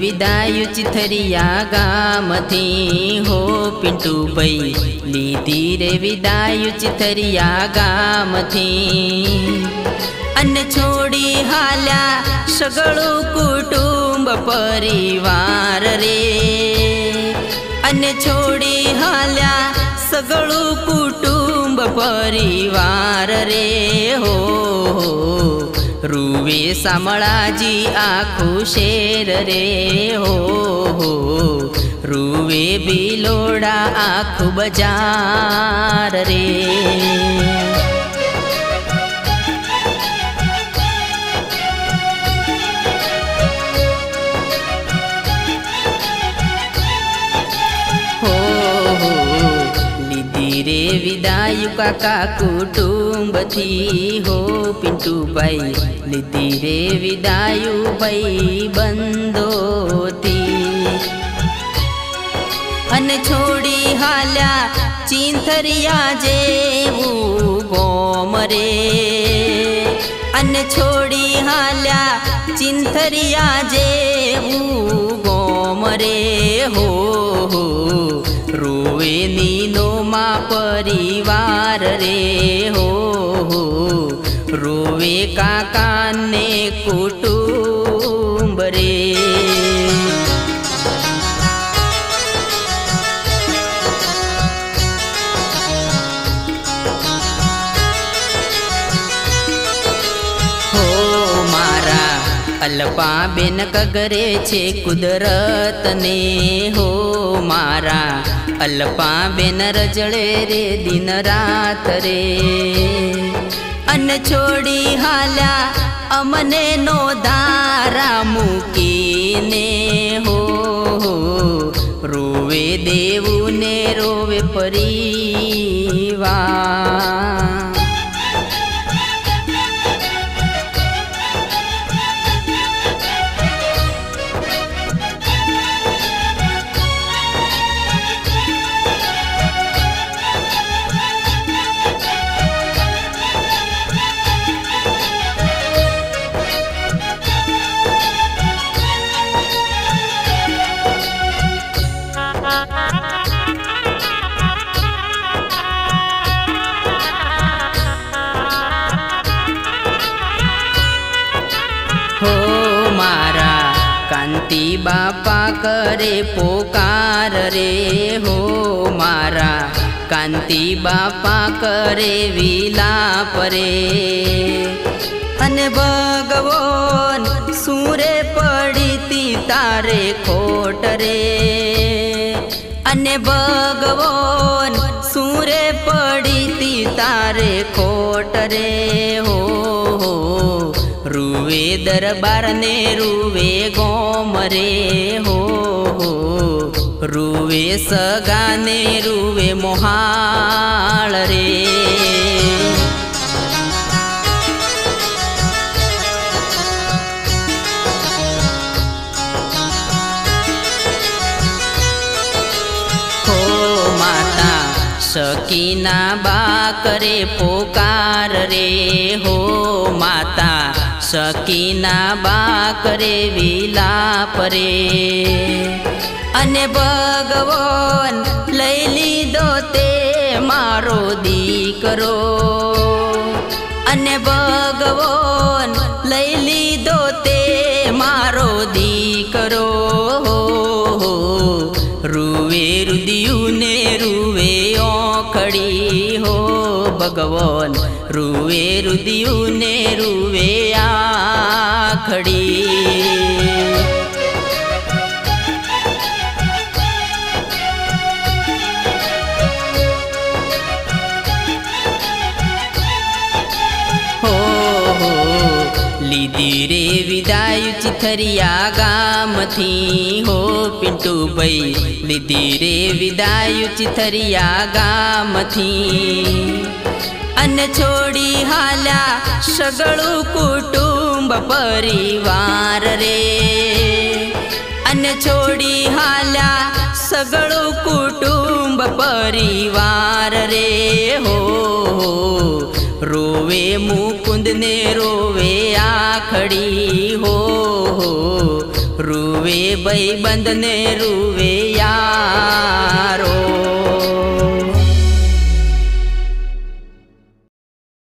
વિદાય ચિથરિયા ગામથી હો પિન્ટુભાઈ લીધી રે વિદાય ચિથરિયા ગામથી અને છોડી હાલ્યા સગળું કુટુંબ પરિવાર રે અને છોડી હાલ્યા સગળું કુટુંબ પરિવાર રે હો રૂવે સામળાજી આખું શેર રે હો રૂવે બિલોડા આખું બજાર રે. લીધી રે વિદાય કાકા કુટુંબથી હો પિન્ટુભાઈ લીધી રે વિદાયુ ભાઈ બંધોથી અને છોડી હાલ્યા ચીંથરિયા જેવું ગોમ રે અને છોડી હાલ્યા ચિંથરિયા જેવું ગોમ રે હો હો રોવે નીનો માં પરિવાર રે હો રોવે કાકાને કુટુંબ રે. અલ્પા બેન કગરે છે કુદરતને. હો મારા અલ્પા બેન રજળે રે દિન રાત રે અન છોડી હાલ્યા અમને નો ધારા મૂકીને હો રોવે દેવું ને રોવે પરિવાર. बापा करे पोकार रे हो मारा. कांती बापा करे विलाप रे. अन भगवन सूरे पडिती तारे खोट रे. अने भगवन सूरे पडिती तारे खोट रे. हो हो. રૂવે દરબાર ને રૂવે ગોમ રે હો હો રૂવે સગા ને રૂવે મોહાળ રે હો માતા સકીના બા કરે પોકાર રે હો માતા સકીના બા કરે વિલાપ રે અને ભગવાન લઈ લીધો તે મારો દીકરો. અને ભગવાન લઈ લીધો તે મારો દીકરો. રૂવે રુદિયું ને રૂવે ઓખડી હો ભગવાન. રૂવે રુદિયું ને રૂવે આખડી હો હો લીધી રે વિદાય ચિથરિયા ગામથી હો પિન્ટુભાઈ લીધી રે વિદાય ચિથરિયા ગામથી અને છોડી હાલા સગળું કુટુંબ પરિવાર રે. અને છોડી હાલા સગળું કુટુંબ પરિવાર રે. હો રોવે મુકુંદને રોવે આખડી. હો રોવે ભાઈ બંધને રૂવે